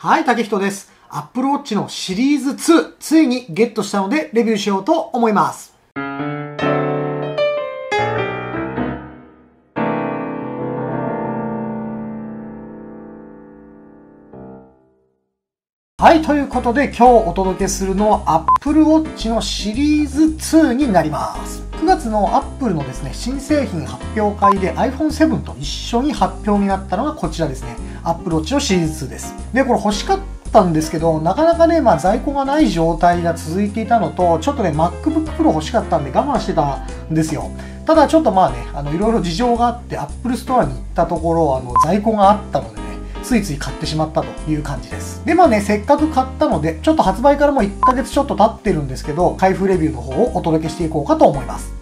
はい、竹人です。Apple Watch のシリーズ2、ついにゲットしたのでレビューしようと思います。はい、ということで今日お届けするのは Apple Watch のシリーズ2になります。9月の Apple のですね、新製品発表会で iPhone7 と一緒に発表になったのがこちらですね。Apple Watch のシリーズ2です。で、これ欲しかったんですけど、なかなかね、まあ在庫がない状態が続いていたのと、ちょっとね、MacBook Pro 欲しかったんで我慢してたんですよ。ただちょっとまあね、あの、いろいろ事情があって Apple Store に行ったところ、あの、在庫があったのでね、ついつい買ってしまったという感じです。で、まあね、せっかく買ったので、ちょっと発売からもう1ヶ月ちょっと経ってるんですけど、開封レビューの方をお届けしていこうかと思います。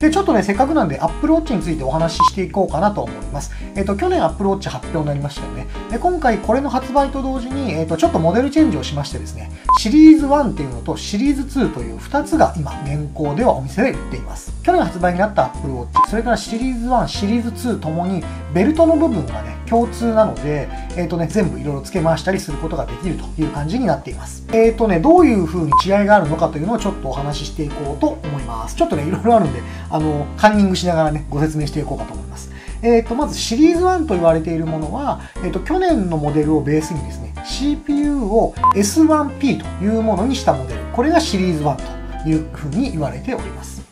で、ちょっとね、せっかくなんで Apple Watch についてお話ししていこうかなと思います。えっ、と、去年 Apple Watch 発表になりましたよね。で、今回これの発売と同時に、えっ、と、ちょっとモデルチェンジをしましてですね、シリーズ1っていうのとシリーズ2という2つが今、現行ではお店で売っています。去年発売になった Apple Watch、それからシリーズ1、シリーズ2ともに、ベルトの部分がね、共通なので、えっ、とね、全部いろいろ付け回したりすることができるという感じになっています。えっ、とね、どういう風に違いがあるのかというのをちょっとお話ししていこうと思います。ちょっとね、いろいろあるんで、あの、カンニングしながらね、ご説明していこうかと思います。えっ、と、まずシリーズ1と言われているものは、えっ、と、去年のモデルをベースにですね、CPU を S1P というものにしたモデル。これがシリーズ1というふうに言われております。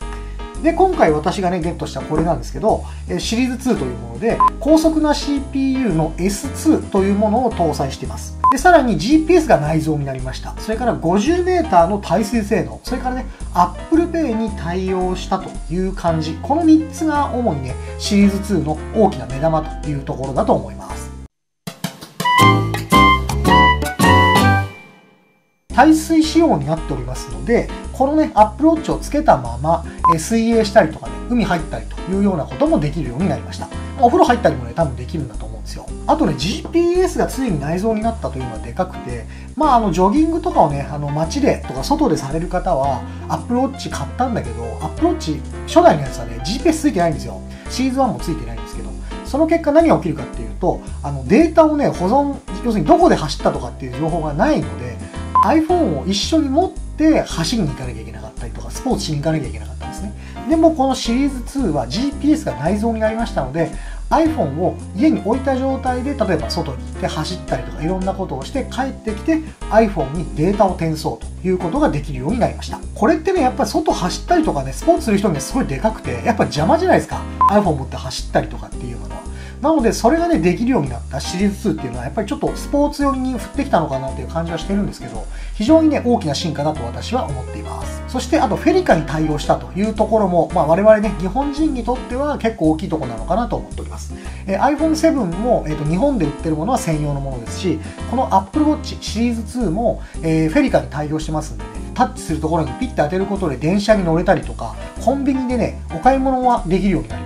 で、今回私がね、ゲットしたこれなんですけど、えシリーズ2というもので、高速な CPU の S2 というものを搭載しています。で、さらに GPS が内蔵になりました。それから 50m の耐水性能。それからね、Apple Pay に対応したという感じ。この3つが主にね、シリーズ2の大きな目玉というところだと思います。耐水仕様になっておりますので、このね、Apple Watch をつけたまま、え水泳したりとかね、海入ったりというようなこともできるようになりました。お風呂入ったりもね、多分できるんだと思うんですよ。あとね、GPS がついに内蔵になったというのはでかくて、まあ、あの、ジョギングとかをね、あの、街でとか外でされる方は、Apple Watch 買ったんだけど、Apple Watch 初代のやつはね、GPS ついてないんですよ。シーズン1もついてないんですけど、その結果何が起きるかっていうと、あの、データをね、保存、要するにどこで走ったとかっていう情報がないので、iPhone を一緒に持って走りに行かなきゃいけなかったりとか、スポーツしに行かなきゃいけなかったんですね。でもこのシリーズ2は GPS が内蔵になりましたので、iPhone を家に置いた状態で、例えば外に行って走ったりとかいろんなことをして帰ってきて iPhone にデータを転送ということができるようになりました。これってね、やっぱり外走ったりとかね、スポーツする人にはすごいでかくて、やっぱ邪魔じゃないですか。iPhone 持って走ったりとかっていうのは。なので、それがね、できるようになったシリーズ2っていうのは、やっぱりちょっとスポーツ寄りに振ってきたのかなっていう感じはしてるんですけど、非常にね、大きな進化だと私は思っています。そして、あと、フェリカに対応したというところも、まあ、我々ね、日本人にとっては結構大きいところなのかなと思っております。えー iPhone7 も、えーと、日本で売ってるものは専用のものですし、この Apple Watch シリーズ2も、えーフェリカに対応してますんでね、タッチするところにピッて当てることで電車に乗れたりとか、コンビニでね、お買い物はできるようになりまし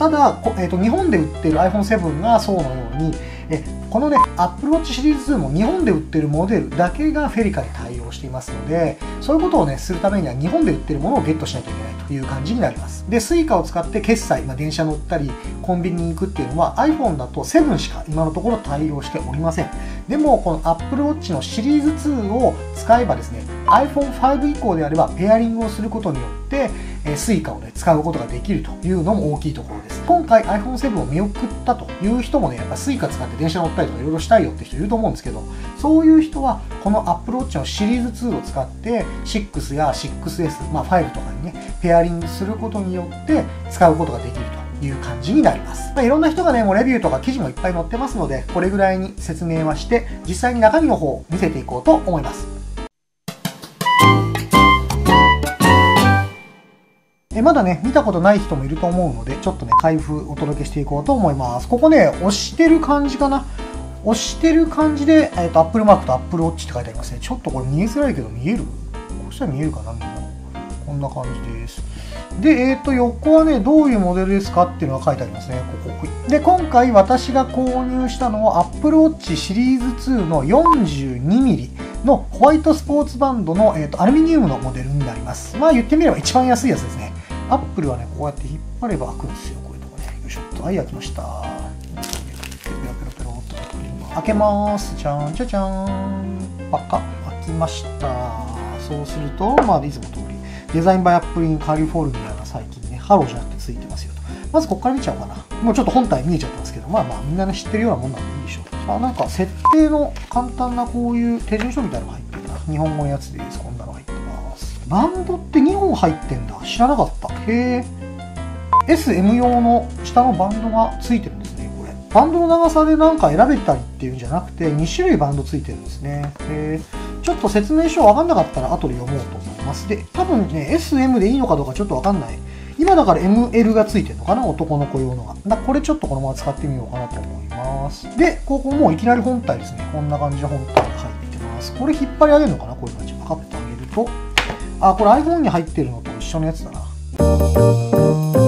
た。だ、えーと日本で売ってる iPhone7 がそうのように、えこのね、Apple Watch シリーズ2も日本で売ってるモデルだけがフェリカに対応していますので、そういうことをね、するためには日本で売ってるものをゲットしなきゃいけないという感じになります。で、Suica を使って決済、まあ、電車乗ったり、コンビニに行くっていうのは iPhone だと7しか今のところ対応しておりません。でも、この Apple Watch のシリーズ2を使えばですね、iPhone5 以降であればペアリングをすることによって、Suica をね、使うことができるというのも大きいところです。今回 iPhone7 を見送ったという人もね、やっぱ Suica 使って電車乗ったりとかいろいろしたいよって人いると思うんですけど、そういう人はこの Apple Watch のシリーズ2を使って6や 6S、まあ5とかにね、ペアリングすることによって使うことができるという感じになります。まあ、いろんな人がね、もうレビューとか記事もいっぱい載ってますので、これぐらいに説明はして、実際に中身の方を見せていこうと思います。えまだね、見たことない人もいると思うので、ちょっとね、開封お届けしていこうと思います。ここね、押してる感じかな。押してる感じで、えっ、と、Apple マークと Apple Watch って書いてありますね。ちょっとこれ見えづらいけど見える？こうしたら見えるかなみんな。こんな感じです。で、えっ、と、横はね、どういうモデルですかっていうのが書いてありますね。ここ。で、今回私が購入したのは Apple Watch シリーズ2の 42mm のホワイトスポーツバンドの、えー、とアルミニウムのモデルになります。まあ言ってみれば一番安いやつですね。アップルはね、こうやって引っ張れば開くんですよ。こういうとこね。よいしょっと。はい、開きました。よ開けます。じゃんじゃじゃーん。パカ開きました。そうすると、まあ、いつも通り、 Designed by Apple in California が最近ね、ハローじゃなくてついてますよと。まずここから見ちゃおうかな。もうちょっと本体見えちゃってますけど、まあまあみんなね知ってるようなもんなんでいいでしょう。あなんか設定の簡単なこういう手順書みたいなのが入ってるな。日本語のやつでいいです。こんなの入ってます。バンドって2本入ってんだ。知らなかった。へえ。SM 用の下のバンドがついてるんですね、これ。バンドの長さでなんか選べたりっていうんじゃなくて、2種類バンドついてるんですね。へ。ちょっと説明書わかんなかったら後で読もうと思います。で、多分ね、SM でいいのかどうかちょっとわかんない。今だから ML がついてるのかな？男の子用のが。だこれちょっとこのまま使ってみようかなと思います。で、ここもういきなり本体ですね。こんな感じで本体が入ってます。これ引っ張り上げるのかな？こういう感じ。パカッと上げると。あ、これ iPhone に入ってるのと一緒のやつだな。Música